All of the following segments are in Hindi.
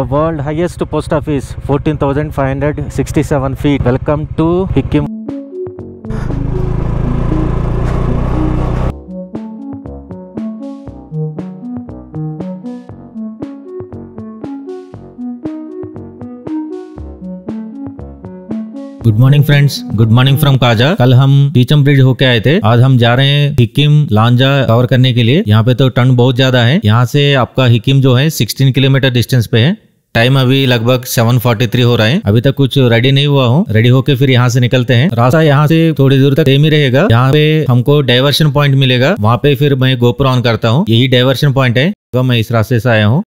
The world highest post office, 14,567 feet. Welcome to Hikkim. Good morning friends good morning from Kaza कल हम टीचम ब्रिज होके आए थे। आज हम जा रहे हैं हिकिम लांजा कवर करने के लिए। यहाँ पे तो टन बहुत ज़्यादा है। यहाँ से आपका हिकिम जो है 16 किलोमीटर डिस्टेंस पे है। टाइम अभी लगभग 7:43 हो रहा है। अभी तक कुछ रेडी नहीं हुआ हूँ। रेडी होके फिर यहाँ से निकलते हैं। रास्ता यहाँ से थोड़ी दूर तक सेम ही रहेगा। यहाँ पे हमको डाइवर्शन पॉइंट मिलेगा। वहाँ पे फिर मैं गोपुर ऑन करता हूँ। यही डाइवर्शन पॉइंट है। तो मैं इस रास्ते से आया हूँ।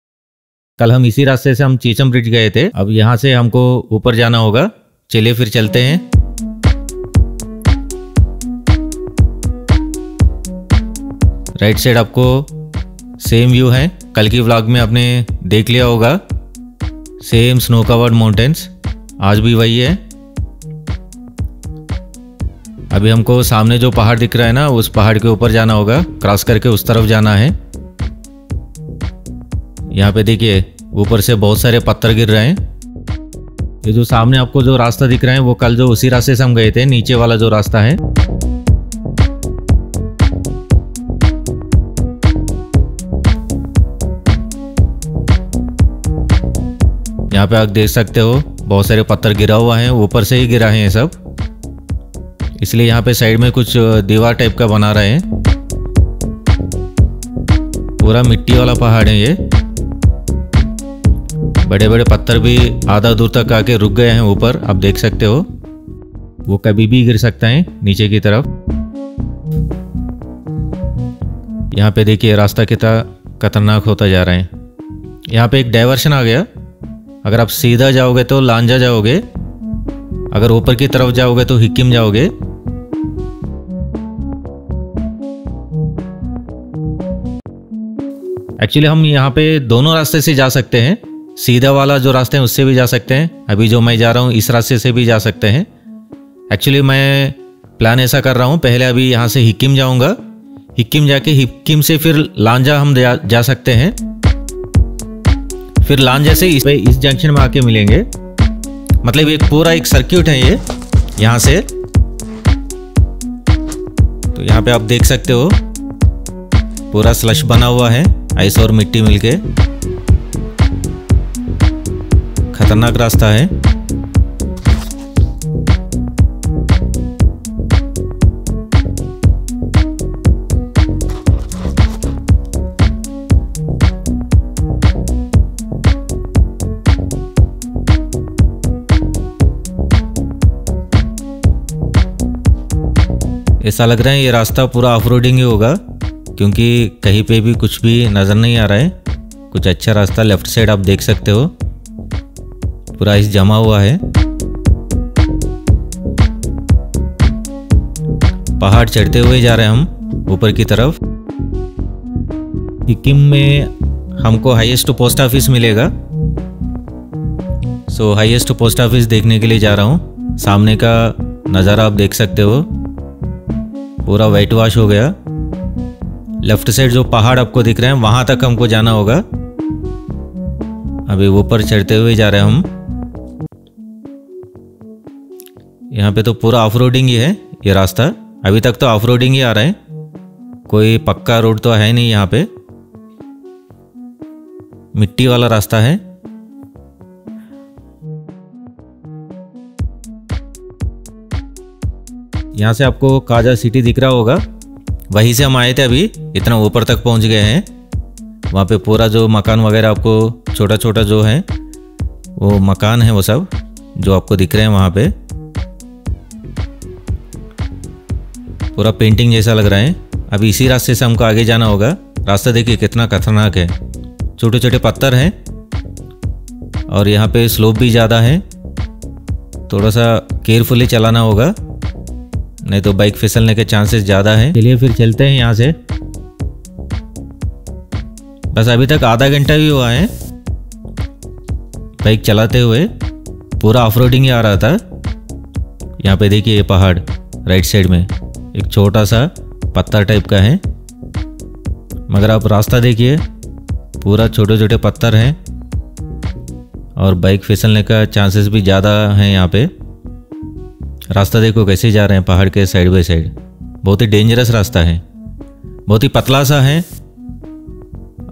कल हम इसी रास्ते से हम चीचम ब्रिज गए थे। अब यहाँ से हमको ऊपर जाना होगा। चलिए फिर चलते हैं। राइट साइड आपको सेम व्यू है। कल की व्लॉग में आपने देख लिया होगा। सेम स्नो कवर्ड माउंटेन्स आज भी वही है। अभी हमको सामने जो पहाड़ दिख रहा है ना, उस पहाड़ के ऊपर जाना होगा। क्रॉस करके उस तरफ़ जाना है। यहाँ पे देखिए, ऊपर से बहुत सारे पत्थर गिर रहे हैं। ये जो सामने आपको जो रास्ता दिख रहा है, वो कल जो उसी रास्ते से हम गए थे, नीचे वाला जो रास्ता है। यहाँ पे आप देख सकते हो, बहुत सारे पत्थर गिरा हुआ है, ऊपर से ही गिरा है ये सब। इसलिए यहाँ पे साइड में कुछ दीवार टाइप का बना रहे हैं। पूरा मिट्टी वाला पहाड़ है ये। बड़े बड़े पत्थर भी आधा दूर तक आके रुक गए हैं ऊपर, आप देख सकते हो। वो कभी भी गिर सकता है, नीचे की तरफ़। यहाँ पे देखिए, रास्ता कितना खतरनाक होता जा रहा है। यहाँ पे एक डाइवर्शन आ गया। अगर आप सीधा जाओगे तो लांजा जाओगे अगर ऊपर की तरफ़ जाओगे तो हिक्किम जाओगे। एक्चुअली हम यहाँ पे दोनों रास्ते से जा सकते हैं। सीधा वाला जो रास्ते हैं उससे भी जा सकते हैं। अभी जो मैं जा रहा हूँ इस रास्ते से भी जा सकते हैं। एक्चुअली मैं प्लान ऐसा कर रहा हूँ पहले अभी यहाँ से हिक्किम जाऊँगा। हिक्किम जाके हिक्किम से फिर लांजा हम जा, जा सकते हैं। फिर लान से इस इस जंक्शन में आके मिलेंगे। मतलब एक पूरा एक सर्किट है ये, यहाँ से। तो यहाँ पे आप देख सकते हो, पूरा स्लश बना हुआ है आइस और मिट्टी मिलके। खतरनाक रास्ता है। ऐसा लग रहा है ये रास्ता पूरा ऑफ़ ही होगा, क्योंकि कहीं पे भी कुछ भी नज़र नहीं आ रहा है। कुछ अच्छा रास्ता लेफ़्ट साइड आप देख सकते हो। पूरा आइस जमा हुआ है। पहाड़ चढ़ते हुए जा रहे हैं हम, ऊपर की तरफ़। सिक्किम में हमको हाईएस्ट पोस्ट ऑफ़िस मिलेगा। सो हाईएस्ट पोस्ट ऑफ़िस देखने के लिए जा रहा हूँ। सामने का नज़ारा आप देख सकते हो। पूरा वाइट वॉश हो गया। लेफ़्ट साइड जो पहाड़ आपको दिख रहे हैं, वहाँ तक हमको जाना होगा। अभी ऊपर चढ़ते हुए जा रहे हैं हम। यहाँ पे तो पूरा ऑफ़ रोडिंग ही है, ये रास्ता। अभी तक तो ऑफ़ रोडिंग ही आ रहा है। कोई पक्का रोड तो है नहीं यहाँ पे। मिट्टी वाला रास्ता है। यहाँ से आपको काजा सिटी दिख रहा होगा। वहीं से हम आए थे अभी, इतना ऊपर तक पहुँच गए हैं। वहाँ पे पूरा जो मकान वगैरह आपको छोटा छोटा जो है, वो मकान है वो सब, जो आपको दिख रहे हैं वहाँ पे। पूरा पेंटिंग जैसा लग रहा है। अभी इसी रास्ते से हमको आगे जाना होगा। रास्ता देखिए कितना खतरनाक है। छोटे छोटे पत्थर हैं। और यहाँ पे स्लोप भी ज़्यादा है। थोड़ा सा केयरफुली चलाना होगा। नहीं तो बाइक फिसलने के चांसेस ज़्यादा हैं। चलिए फिर चलते हैं यहाँ से। बस अभी तक आधा घंटा भी हुआ है। बाइक चलाते हुए पूरा ऑफ़ ही आ रहा था। यहाँ पे देखिए ये पहाड़ राइट साइड में। एक छोटा सा पत्थर टाइप का है। मगर आप रास्ता देखिए, पूरा छोटे छोटे पत्थर हैं। और बाइक फिसलने का चांसेस भी ज़्यादा हैं यहाँ पे। रास्ता देखो कैसे जा रहे हैं, पहाड़ के साइड बाई साइड बहुत ही डेंजरस रास्ता है। बहुत ही पतला सा है।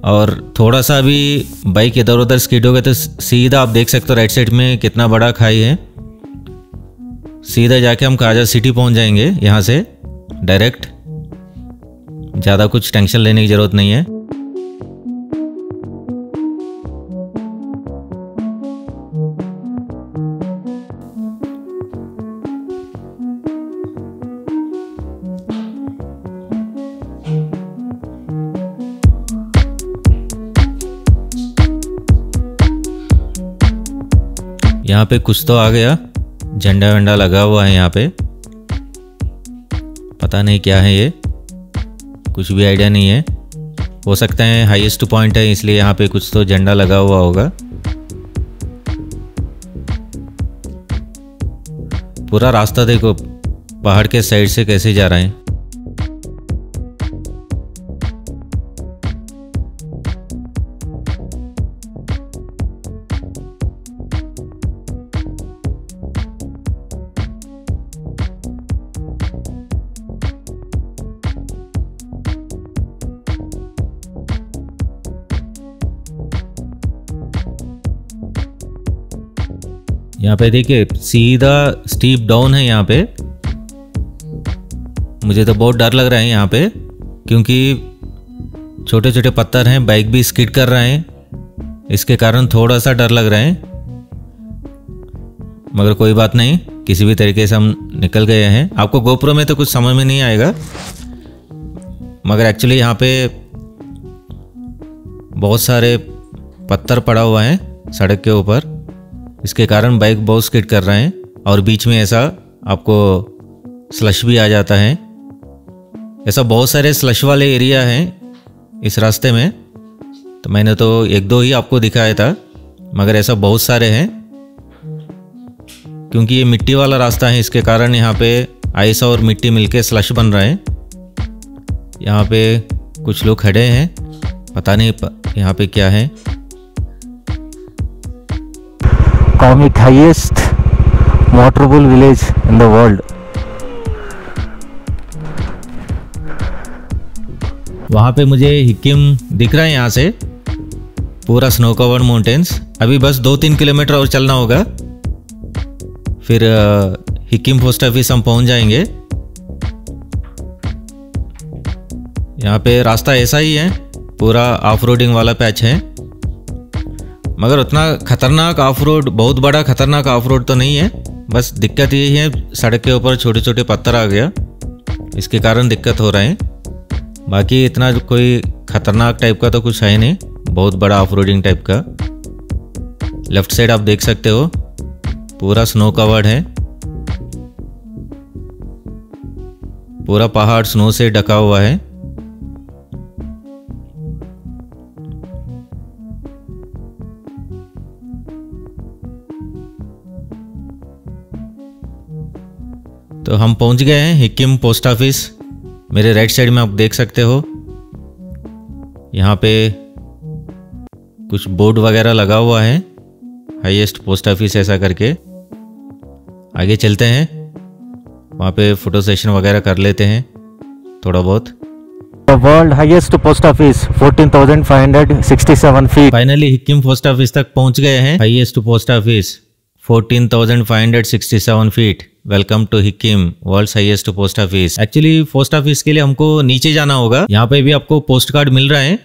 और थोड़ा सा भी बाइक इधर उधर स्कीड हो गए तो सीधा आप देख सकते हो राइट साइड में कितना बड़ा खाई है। सीधा जाके हम काजा सिटी पहुँच जाएँगे यहाँ से। डायरेक्ट ज़्यादा कुछ टेंशन लेने की ज़रूरत नहीं है। यहाँ पे कुछ तो आ गया। झंडा वंडा लगा हुआ है यहाँ पे। पता नहीं क्या है ये। कुछ भी आइडिया नहीं है। हो सकता है हाईएस्ट पॉइंट है, इसलिए यहाँ पे कुछ तो झंडा लगा हुआ होगा। पूरा रास्ता देखो, पहाड़ के साइड से कैसे जा रहा है। यहाँ पे देखिए, सीधा स्टीप डाउन है यहाँ पे। मुझे तो बहुत डर लग रहा है यहाँ पे, क्योंकि छोटे छोटे पत्थर हैं बाइक भी स्किड कर रहे हैं। इसके कारण थोड़ा सा डर लग रहा है। मगर कोई बात नहीं, किसी भी तरीके से हम निकल गए हैं। आपको गोप्रो में तो कुछ समझ में नहीं आएगा, मगर एक्चुअली यहाँ पे बहुत सारे पत्थर पड़ा हुआ है सड़क के ऊपर। इसके कारण बाइक बहुत स्किड कर रहे हैं और बीच में ऐसा आपको स्लश भी आ जाता है। ऐसा बहुत सारे स्लश वाले एरिया हैं इस रास्ते में। तो मैंने तो एक दो ही आपको दिखाया था, मगर ऐसा बहुत सारे हैं, क्योंकि ये मिट्टी वाला रास्ता है, इसके कारण यहाँ पे आइस और मिट्टी मिलके स्लश बन रहे हैं। यहाँ पे कुछ लोग खड़े हैं, पता नहीं यहाँ पे क्या है। Comic highest motorable village in the world. वहाँ पे मुझे हिक्किम दिख रहा है यहाँ से। पूरा स्नो कवर्ड माउंटेन्स अभी बस दो तीन किलोमीटर और चलना होगा। फिर हिक्किम पोस्ट ऑफ़िस हम पहुँच जाएँगे। यहाँ पे रास्ता ऐसा ही है। पूरा ऑफ़ रोडिंग वाला पैच है। मगर उतना खतरनाक ऑफ़ रोड बहुत बड़ा खतरनाक ऑफ़ रोड तो नहीं है। बस दिक्कत यही है, सड़क के ऊपर छोटे छोटे पत्थर आ गया। इसके कारण दिक्कत हो रहे हैं। बाकी इतना कोई खतरनाक टाइप का तो कुछ है नहीं। बहुत बड़ा ऑफ़ रोडिंग टाइप का। लेफ़्ट साइड आप देख सकते हो। पूरा स्नो कवर्ड है। पूरा पहाड़ स्नो से ढका हुआ है। तो हम पहुँच गए हैं हिक्किम पोस्ट ऑफ़िस। मेरे राइट साइड में आप देख सकते हो। यहाँ पे कुछ बोर्ड वगैरह लगा हुआ है हाईएस्ट पोस्ट ऑफ़िस ऐसा करके। आगे चलते हैं। वहाँ पे फ़ोटो सेशन वगैरह कर लेते हैं थोड़ा बहुत। World highest post office 14567 feet finally Hikkim post office तक पहुँच गए हैं highest post office 14,567 feet. Welcome to Hikkim world highest post office. Actually post office के लिए हमको नीचे जाना होगा। यहाँ पे भी आपको पोस्ट कार्ड मिल रहा है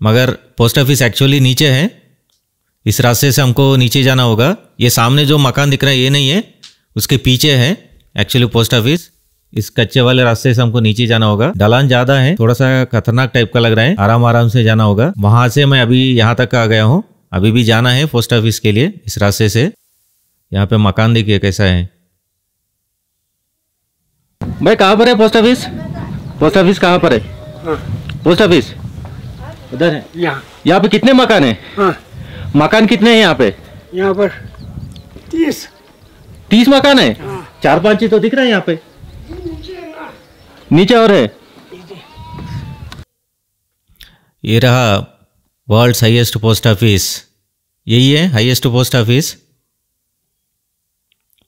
मगर पोस्ट ऑफ़िस एक्चुअली नीचे है। इस रास्ते से हमको नीचे जाना होगा। ये सामने जो मकान दिख रहा है ये नहीं है उसके पीछे है एक्चुअली पोस्ट ऑफ़िस। इस कच्चे वाले रास्ते से हमको नीचे जाना होगा। ढलान ज़्यादा है थोड़ा सा खतरनाक टाइप का लग रहा है आराम आराम से जाना होगा। वहाँ से मैं अभी यहाँ तक आ गया हूँ। अभी भी जाना है पोस्ट ऑफ़िस के लिए इस रास्ते से। यहाँ पे मकान देखिए कैसा है। भाई कहाँ पर है पोस्ट ऑफ़िस? पोस्ट ऑफ़िस कहाँ पर है? Post office? उधर है। यहाँ। यहाँ पे कितने मकान है? हाँ। मकान कितने हैं यहाँ पे? यहाँ पर तीस। तीस मकान है? चार पाँच ही तो दिख रहे हैं यहाँ पे। नीचे और है। ये रहा वर्ल्ड हाईएस्ट पोस्ट ऑफ़िस यही है हाईएस्ट पोस्ट ऑफ़िस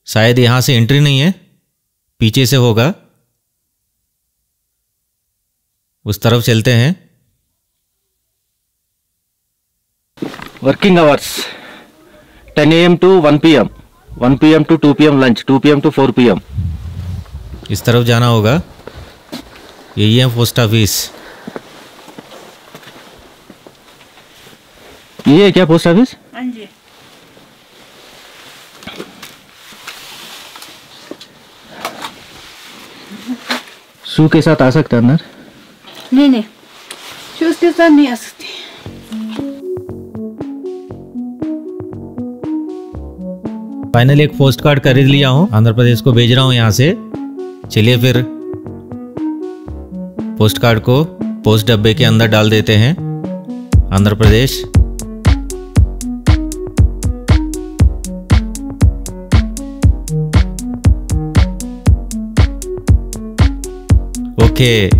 शायद यहाँ से एंट्री नहीं है पीछे से होगा। उस तरफ़ चलते हैं। Working hours 10 AM to 1 PM 1 PM to 2 PM lunch 2 PM to 4 PM इस तरफ़ जाना होगा। यही है पोस्ट ऑफ़िस ये है क्या पोस्ट ऑफ़िस हाँ जी। शू के साथ आ सकते अंदर? नहीं नहीं। शूज़ के साथ नहीं आ सकती। फाइनली एक पोस्ट कार्ड खरीद लिया हूँ। आंध्र प्रदेश को भेज रहा हूँ यहाँ से। चलिए फिर पोस्ट कार्ड को पोस्ट डब्बे के अंदर डाल देते हैं। आंध्र प्रदेश। que